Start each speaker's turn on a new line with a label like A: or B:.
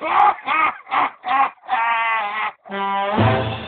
A: ha ha ha ha ha